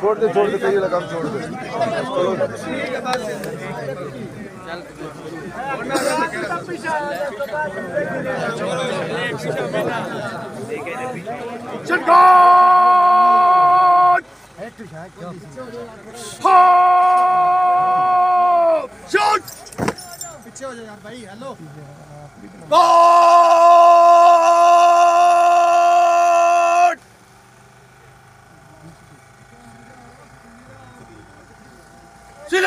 چھوڑ دے چھوڑ دے کہیں لگام چھوڑ دے۔ پیچھے ہو جاؤ یار بھائی ہیلو ছিল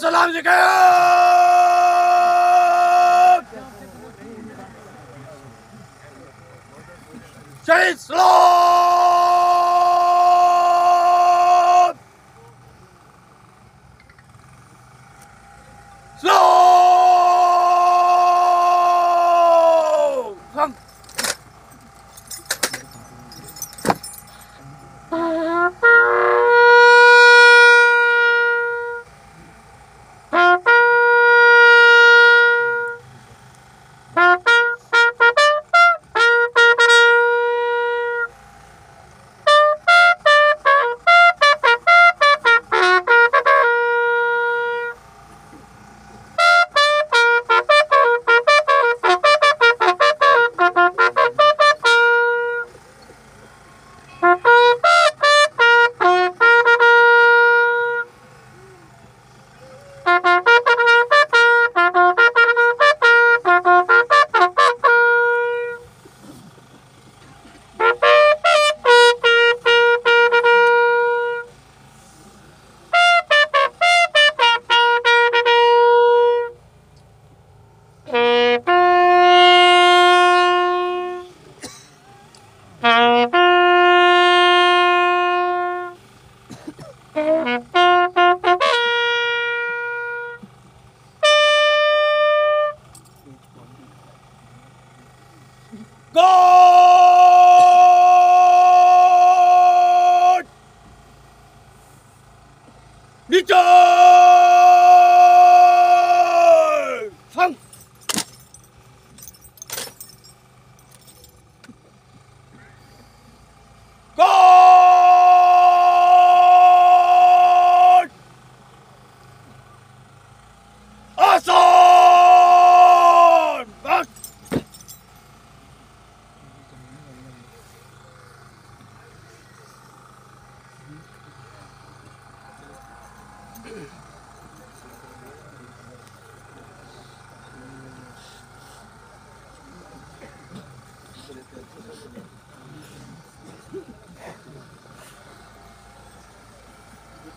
selam çıkıyor. Şehit selam.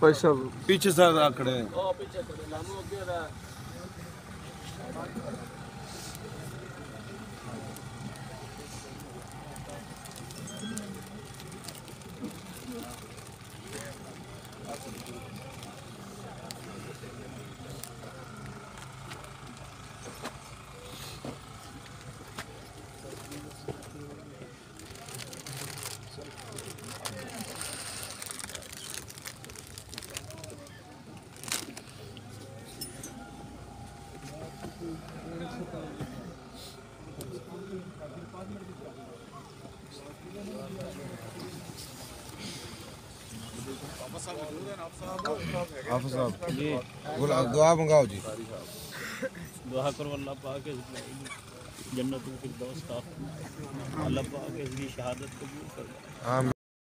پیسہ پیچھے سر آکڑے ہیں۔ حافظ صاحب دعا منگاؤ جی۔ دعا کرو اللہ پاک جنت الفردوس کا اللہ پاک اس کی شہادت قبول کر